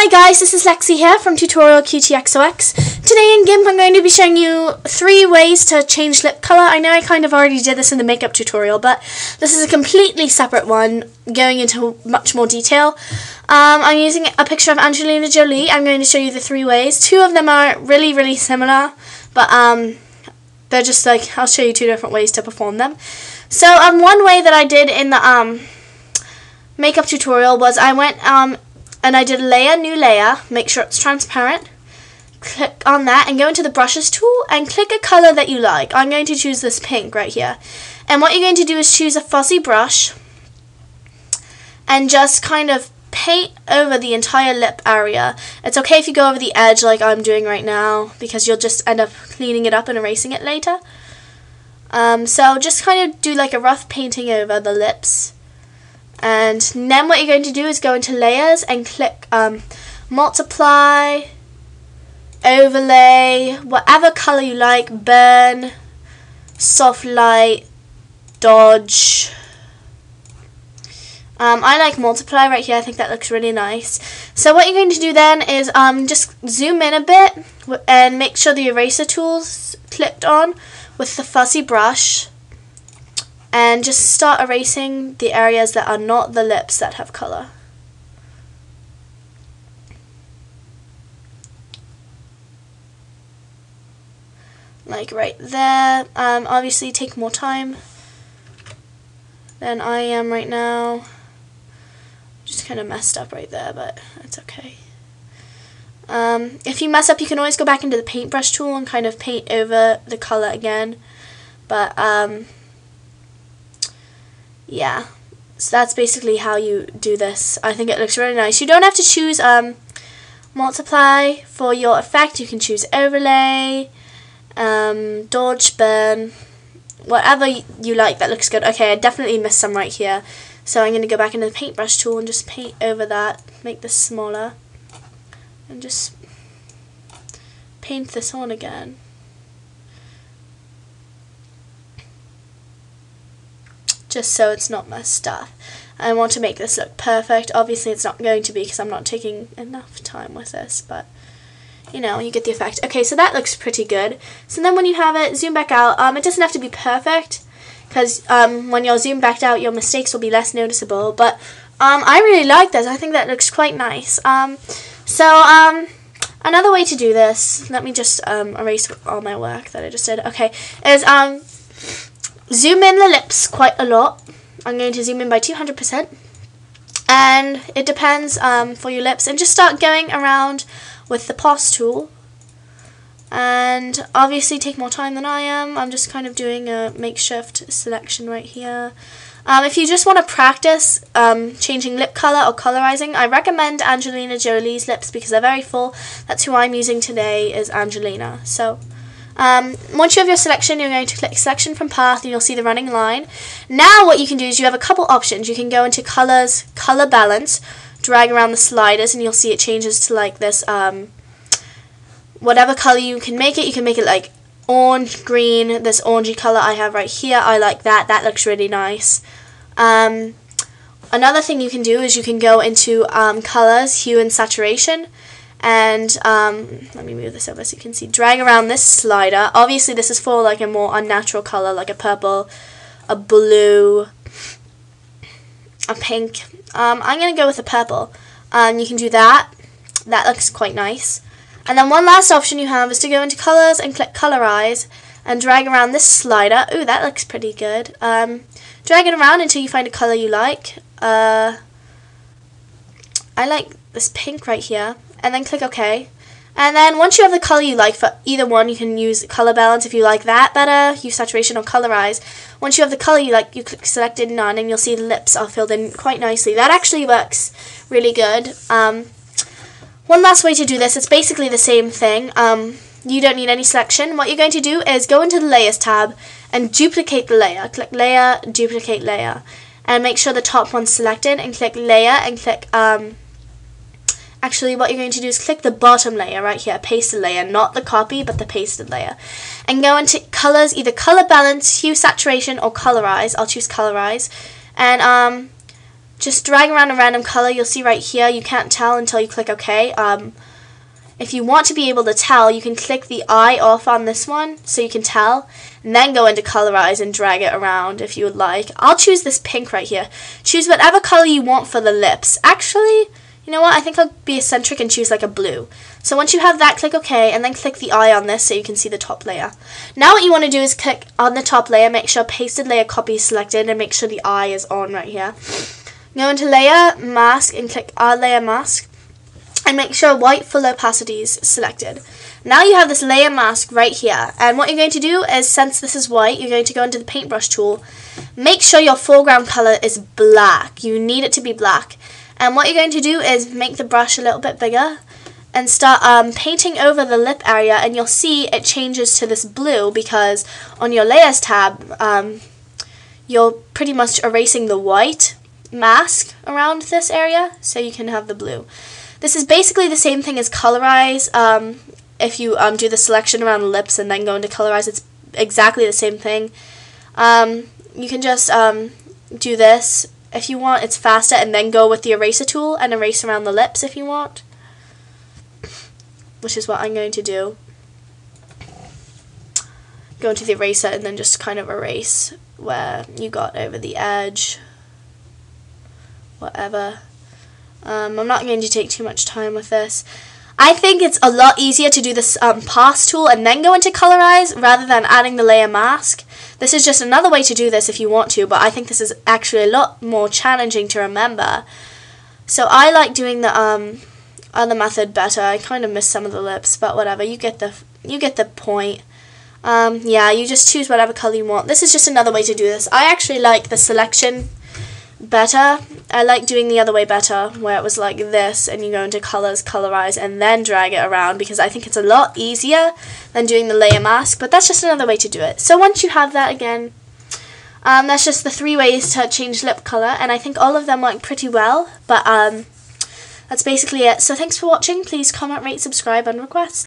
Hi guys, this is Lexi here from tutorialcutiexox. Today in GIMP I'm going to be showing you three ways to change lip colour. I know I kind of already did this in the makeup tutorial, but this is a completely separate one going into much more detail. Um, I'm using a picture of Angelina Jolie. I'm going to show you the three ways. Two of them are really, really similar, but um, they're just like, I'll show you two different ways to perform them. So um, one way that I did in the um, makeup tutorial was I went um, and I did layer, new layer, make sure it's transparent. Click on that and go into the brushes tool and click a color that you like. I'm going to choose this pink right here. And what you're going to do is choose a fuzzy brush and just kind of paint over the entire lip area. It's okay if you go over the edge like I'm doing right now because you'll just end up cleaning it up and erasing it later. Um, so just kind of do like a rough painting over the lips. And then what you're going to do is go into layers and click um, multiply, overlay, whatever color you like, burn, soft light, dodge. Um, I like multiply right here. I think that looks really nice. So what you're going to do then is um, just zoom in a bit and make sure the eraser tool's clicked on with the fuzzy brush and just start erasing the areas that are not the lips that have colour. Like right there. Um, obviously take more time than I am right now. Just kind of messed up right there, but it's okay. Um, if you mess up, you can always go back into the paintbrush tool and kind of paint over the colour again. But, um, yeah. So that's basically how you do this. I think it looks really nice. You don't have to choose um, multiply for your effect. You can choose overlay, um, dodge, burn, whatever you like that looks good. Okay, I definitely missed some right here. So I'm going to go back into the paintbrush tool and just paint over that, make this smaller, and just paint this on again. Just so it's not my stuff. I want to make this look perfect. Obviously it's not going to be because I'm not taking enough time with this, but you know, you get the effect. Okay, so that looks pretty good. So then when you have it, zoom back out. Um, it doesn't have to be perfect because um, when you're zoomed back out, your mistakes will be less noticeable. But um, I really like this. I think that looks quite nice. Um, so um, another way to do this, let me just um, erase all my work that I just did. Okay, is um, zoom in the lips quite a lot. I'm going to zoom in by 200%. And it depends um, for your lips. And just start going around with the paths tool. And obviously take more time than I am. I'm just kind of doing a makeshift selection right here. Um, if you just want to practice um, changing lip color or colorizing, I recommend Angelina Jolie's lips because they're very full. That's who I'm using today is Angelina. So um, once you have your selection, you're going to click Selection from Path and you'll see the running line. Now what you can do is you have a couple options. You can go into Colors, Color Balance, drag around the sliders and you'll see it changes to like this, um, whatever color you can make it. You can make it like orange, green, this orangey color I have right here. I like that. That looks really nice. Um, another thing you can do is you can go into um, colors, hue and saturation and um, let me move this over so you can see. Drag around this slider. Obviously this is for like a more unnatural color like a purple a blue a pink. Um, I'm gonna go with a purple. Um, you can do that. That looks quite nice. And then one last option you have is to go into colors and click colorize and drag around this slider. Ooh that looks pretty good. Um, drag it around until you find a color you like. Uh, I like this pink right here and then click OK. And then once you have the color you like for either one, you can use color balance if you like that better, use saturation or colorize. Once you have the color you like, you click selected none and you'll see the lips are filled in quite nicely. That actually works really good. Um, one last way to do this, it's basically the same thing. Um, you don't need any selection. What you're going to do is go into the layers tab and duplicate the layer. Click layer, duplicate layer. And make sure the top one's selected and click layer and click um, actually what you're going to do is click the bottom layer right here, pasted layer, not the copy, but the pasted layer. And go into colors, either color balance, hue saturation, or colorize. I'll choose colorize. And um, just drag around a random color. You'll see right here, you can't tell until you click OK. Um, if you want to be able to tell, you can click the eye off on this one so you can tell, and then go into colorize and drag it around if you would like. I'll choose this pink right here. Choose whatever color you want for the lips. Actually, you know what? I think I'll be eccentric and choose like a blue. So once you have that, click OK, and then click the eye on this so you can see the top layer. Now what you want to do is click on the top layer, make sure pasted layer copy is selected, and make sure the eye is on right here. Go into layer, mask, and click add layer mask and make sure white full opacity is selected. Now you have this layer mask right here and what you're going to do is since this is white you're going to go into the paintbrush tool make sure your foreground color is black you need it to be black and what you're going to do is make the brush a little bit bigger and start um, painting over the lip area and you'll see it changes to this blue because on your layers tab um, you're pretty much erasing the white mask around this area so you can have the blue. This is basically the same thing as colorize. Um, if you um, do the selection around the lips and then go into colorize, it's exactly the same thing. Um, you can just um, do this if you want. It's faster, and then go with the eraser tool and erase around the lips if you want, which is what I'm going to do. Go into the eraser and then just kind of erase where you got over the edge, whatever. Um, I'm not going to take too much time with this. I think it's a lot easier to do this um, paths tool and then go into colorize rather than adding the layer mask. This is just another way to do this if you want to, but I think this is actually a lot more challenging to remember. So I like doing the um, other method better. I kind of miss some of the lips, but whatever. You get the you get the point. Um, yeah, you just choose whatever color you want. This is just another way to do this. I actually like the selection better. I like doing the other way better, where it was like this, and you go into colors, colorize, and then drag it around, because I think it's a lot easier than doing the layer mask, but that's just another way to do it. So once you have that again, um, that's just the three ways to change lip color, and I think all of them work pretty well, but um, that's basically it. So thanks for watching, please comment, rate, subscribe, and request.